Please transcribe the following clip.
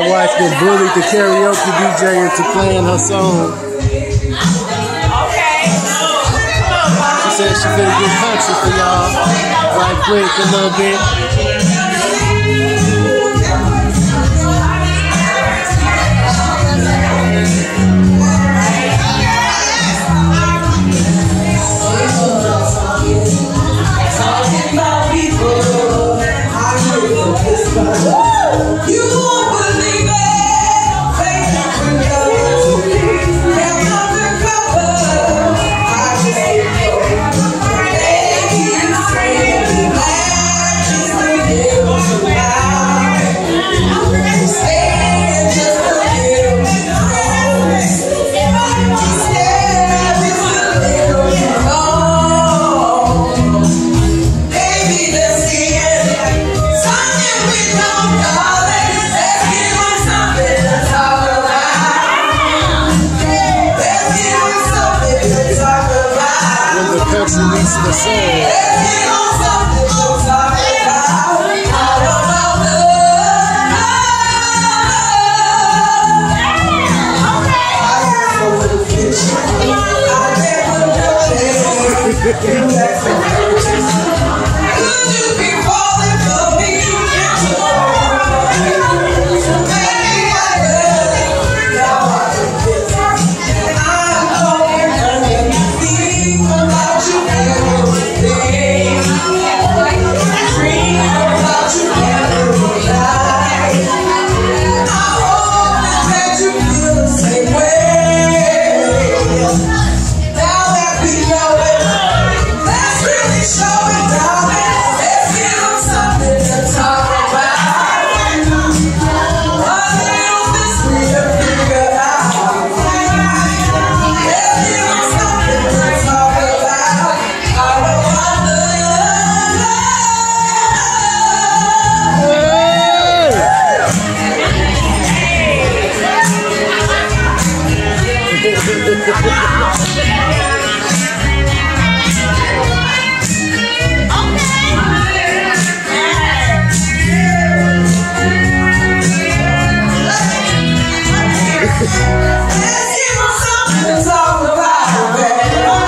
My wife gets bullied the karaoke DJ into playing her song. She said she finna get country for y'all. Right quick, a little bit. to the soul. Could you be Let's hear my song. It's all about, baby.